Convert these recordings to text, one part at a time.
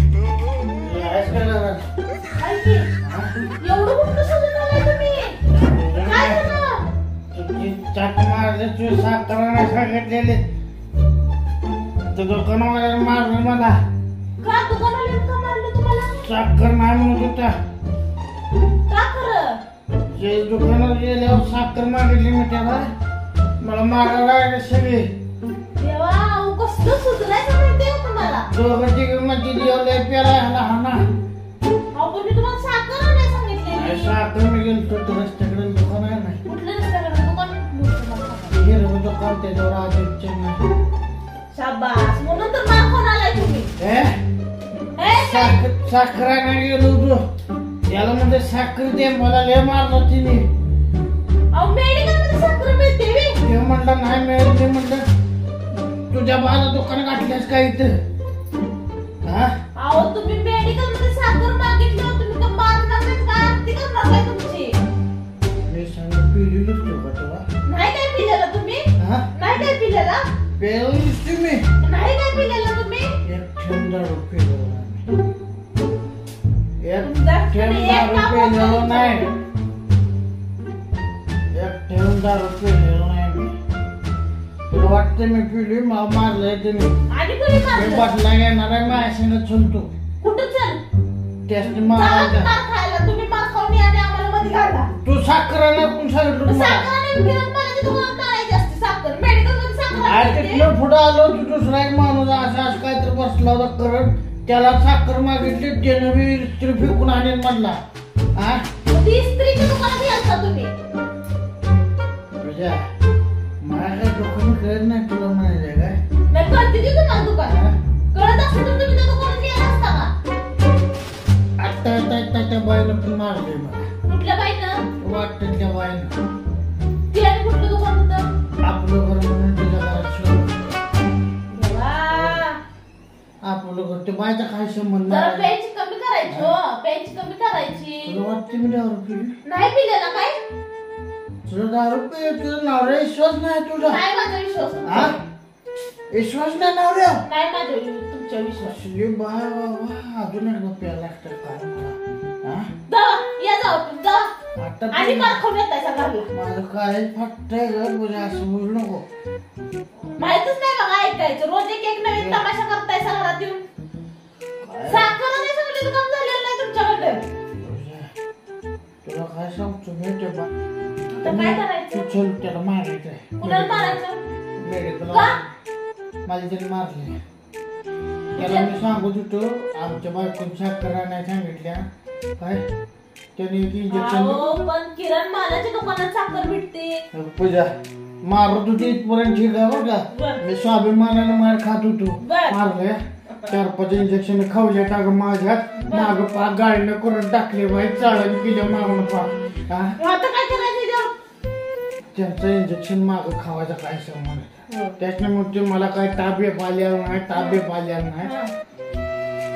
यायच काय जरा? काय की? एवढं कुठं सजून आलाय तुम्ही काय झालं दुकानावाल्याला मारलं मला का दुकानाला का मारलं तुम्हाला साखर नाही म्हणत होता का खरं जे दुकानात गेल्यावर साखर मागितली मी त्याला मला मारायला लागले सगळे अहो, कसलं सुधरायचं माहितीये का तुम्हाला दोघं तिघ म्हणजे जेवले प्याला ह्याला हा ना अहो पण मी तुम्हाला साखर नाही आणि सांगितले साखर मी गेलो तो रस्त्याकडे दुकान आहे ना कुठलं रस्त्याकडे दुकान कुठलं तुम्हाला सांगा. हिरवं दुकान त्याच्यावर आदित्य नाही शाबास म्हणून तर मार खाऊन आलाय तुम्ही हे हे, हे. साखर साखर आणायला गेलो होतो याला म्हणजे साखर दे मला लय मारलं तिने अहो मेडिकल तुझ्या बाला दुकान गाठल्यास का इथं? हा? अहो तुम्ही मेडिकलमध्ये साखर मागितली तुम्ही का मारणार नाहीत का आरती करणार काय तुमची? मी सांग पिढी दिसतो का तुला? नाही काय पिलेलं तुम्ही? हा? नाही काय पिलेलं? पेलो दिसतो मी. नाही काय पिलेलं तुम्ही? एक पेलो नाही. एक पेलेलो होतं. नाही. एक नाही मी तुला वाटतं मी पिली मला मारलंय तुम्ही आणि कोणी मी मारलं बदला घेणार आहे माझ्याशीनं चलतो. कुठं चल? मारायचा मार खायला. तुम्ही मार खाऊन या आणि आम्हाला मध्ये घाला. तू सांगितलं मला साखर आणि किरण पाण्याच्या दुकानात मारायची असते साखर. मेडिकलमध्ये साखर आज असते. तिथनं पुढं आलो तू दुसरा एक माणूस असं असं काहीतरी बसला होता करत. त्याला साखर मागितली त्यानं बी इस्त्री फेकून आणेल म्हणला. हा? मग ती स्त्रीच्या दुकानात यायचा तुम्ही? तुझ्या काय दुकान कळत नाही तुला म्हणायचं काय? नाही कळते ती तुम्हाला दुकान? कळत असतं तर तुम्ही त्या दुकानात गेला असता का? आत्ता येता येता त्या बाईला पण मारले मला. कुठल्या बाईनं? वाटतं त्या बाईनं. ती आणि कुठलं दुकान होतं? आपलं घर म्हणून तुझ्या घरात शिरलं. देवा. आपलं घर. ते बाईचा काय संबंध जरा नाही प्यायची कमी करायची हो. प्यायची कमी करायची. तुला वाटते मी दारू पिली? नाही पिलेला काय? तुझा दारू तुझा नवरा विश्वास नाही तुझा. नाही माझा विश्वास हा? विश्वास नाही नवऱ्या नाही माझा तुमच्या विश्वास असली बाय बाबा अजून लागतं काय मला हा? जावा या जावा जावा आता आणि पण मार खाऊन येताय सगळ्यांना माझं काय फाटतंय ग असं बोलू नको. माहितच नाही काय ऐकायचं? रोज एक एक नवीन तमाशा करताय घरात येऊन काय? साखर नाही सांगली काम काय सांगतो मी ते बा. तर काय करायचं? तू चल त्याला कुणाला मारायचं? मेडिकल का? मला त्याने मारले. त्याला मी सांगत होतो आमच्या बायकोन साखर नाही सांगितल्या. काय? त्याने एक इंजेक्शन अहो, पण किरण मालाच्या दुकानात साखर भेटते. पूजा मारत होती इथपर्यंत ठीक आहे बरं का? बर. मी स्वाभिमानाने मार खात होतो. बर. मारले चार पाच इंजेक्शन खावल्या टाक माझ्यात माग पाक गाडीनं करून टाकले बाई चाळण केलं मागून पाक हा मग आता काय करायचं याच्यावर? त्यांचं इंजेक्शन माग खावायचा काय संबंध हो. त्याच्याने मग ते मला काय ताबे पाल्या नाही ताबे पाल्या नाही.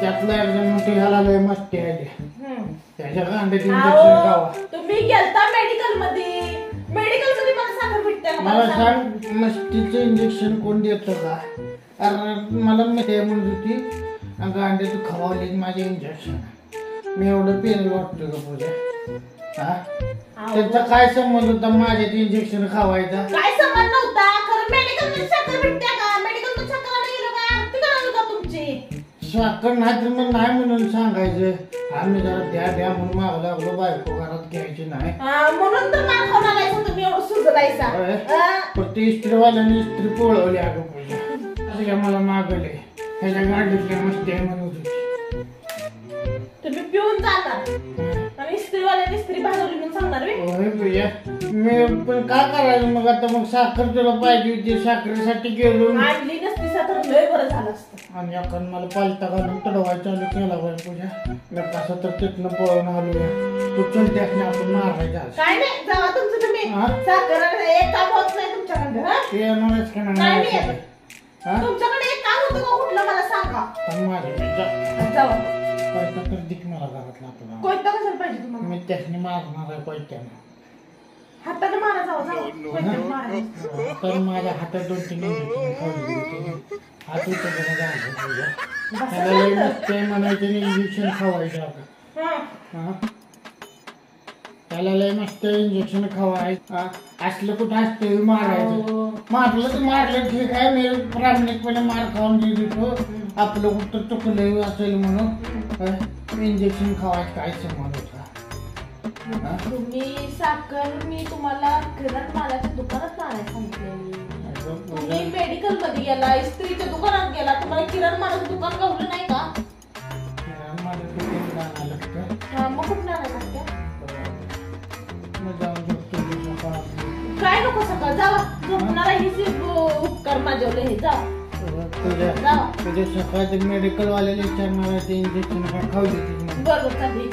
त्यातला एकदम मोठी ह्याला लय मस्ती आली. त्याच्या कांद्याचे इंजेक्शन अहो, खावा तुम्ही गेलता मेडिकलमध्ये मेडिकलमध्ये मला सांग. मस्तीचं इंजेक्शन कोण देतं का? अरे मला आहे म्हणत होती अगं अंडे तू खवावले माझे इंजेक्शन मी एवढं पेन वाटतो का पूजा? हा? अहो, त्याचा काय संबंध होता? माझ्यात इंजेक्शन खावायचा? काय संबंध नव्हता खरं मेडिकलमध्ये साखर भेटते का? मेडिकलमध्ये साखर आणायला गेलो का? आरती करावी का तुमची? साखर नाही तर मग नाही म्हणून सांगायचं. आम्ही जरा द्या द्या म्हणून मागं लागलो बायको घरात घ्यायची नाही. हा, म्हणून तर मार खाऊन आलायसा तुम्ही एवढं सुजलायसा होय. हा. पण ते इस्त्रीवाल्याने इस्त्री पोळवली अगं पूजा. असं काय मला मागवले ह्याच्या गाडीतल्या मस्ती आहे म्हणत होती. तुम्ही पिऊन आणि इस्त्रीवाल्याने इस्त्री भाजवली म्हणून सांगणार बे. होय पूजा. मी पण काय करायचं मग? आता मग साखर तुला पाहिजे होती. साखरेसाठी गेलो. आणली नसती सा तर लय बरं झालं असतं. आणि आपण मला पालता घालून तडवाय चालू केला बाई पूजा. मी कसं तर तिथनं पळून आलो तू चल त्याने आपण मारायचं आज. काय नाही जावा तुमचं तुम्ही. हा? साखर आणि एक काम होत नाही तुमच्याकडे हा? ते येणारच का नाही नाही मी येत. हा? तुमच्याकडे एक काम होतं का? कुठलं मला सांगा. पण माझे जा. जावा. पैसा तर दिक मला घरातला तुला कोणतं कशाला पाहिजे तुम्हाला? मी त्याने मारणार आहे पैशानं हाताने मारा जाऊ जाऊ पैशाने मारा. तर माझ्या हातात दोन तीन होती. त्याला आहे म्हणायचं इंजेक्शन खावायचं आता हं. हा? त्याला लय मस्त इंजेक्शन खवायचं हा? असलं कुठं असतं मारायचं अहो. मारलं तर मारलं ठीक आहे मी प्रामाणिकपणे मार खाऊन देतो आपलं कुठं चुकलं असेल म्हणून इंजेक्शन खावायचं काय संबंध होता हा? तुम्ही साखर मी तुम्हाला किरण मालाच्या दुकानात आणायला सांगितलेली तुम्ही मेडिकलमध्ये गेला इस्त्रीच्या दुकानात गेला तुम्हाला किरण मालाचं दुकान गावलं नाही का? किराणा मालाचं दुकान जाणं लागतं. हा, मग कुठं आणायला लागतं? मग जाऊन झोपतो मी सकाळी. काय नको सकाळ जावा झोपणारा हीच उपकार माझ्यावर हे जा. तुझ्या जावा तुझ्या सकाळच्या मेडिकल वाल्याला विचारणार ते इंजेक्शन का खाऊ देते बरोबर चालली.